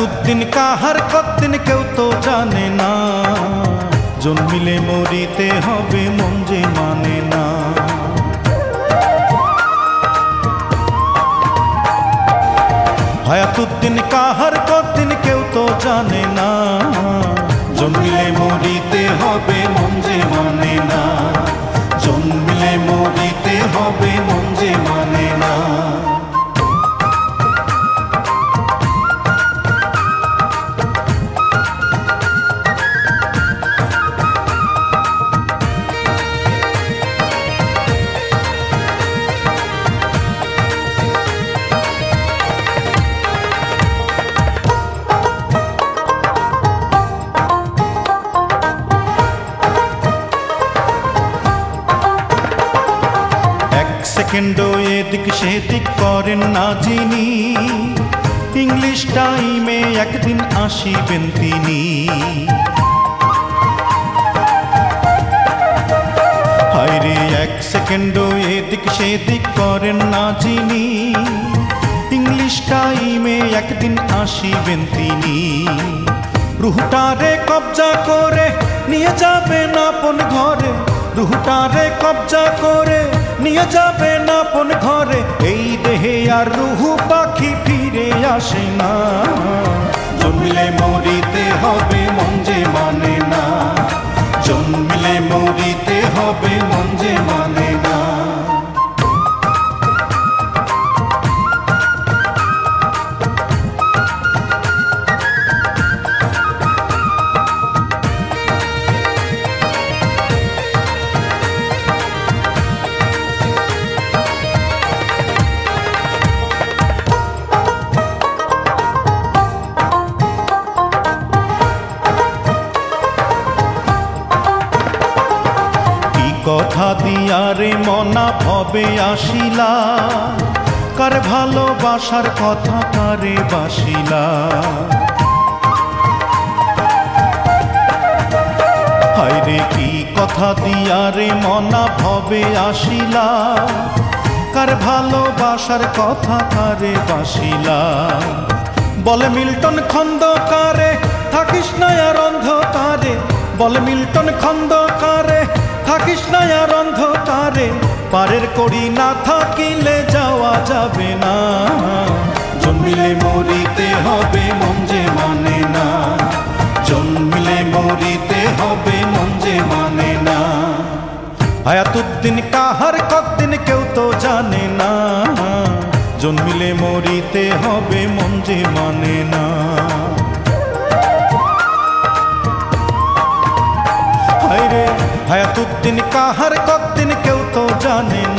হায়াতুদ্দিন কাহার কতদিন কেউ তো জানে না। জন্মিলে মরিতে হবে মন যে মানে না। হায়াতুদ্দিন কাহার কতদিন কেউ তো জানে এক সেকেন্ডও এদিক সেদিক করেন না যিনি। ইংলিশ টাইমে একদিন আসিবেন তিনি। হায়রে, এক সেকেন্ডও এদিক সেদিক করেন না যিনি। ইংলিশ টাইমে একদিন আসিবেন তিনি। রুহটারে কবজা করে নিয়ে যাবেন আপন ঘরে। রুহটারে কবজা করে নিয়ে যাবে না পন ঘরে। এই দেহে আর রুহু পাখি ফিরে আসে না। দিয়ারে মনা ভবে আসিলা। কার ভালোবাসার কথা কারে বাসিলা। হায়রে কি কথা দিয়ারে মনা ভবে আসিলা। কার ভালোবাসার কথা কারে বাসিলা। বলে মিল্টন খন্দকারে থাকিস না আর অন্ধকারে। বলে মিল্টন খন্দকারে থাকিস না আর অন্ধকারে, পারের করি না থাকিলে যাওয়া যাবে না। জন্মিলে মরিতে হবে মন যে মানে না। জন্মিলে মরিতে হবে মন যে মানে না। হায়াতুদ্দিন কাহার কতদিন কেউ তো জানে না। জন্মিলে মরিতে হবে মন যে মানে না। হায়াতুদ্দিন কাহার কতদিন কেউ তো জানে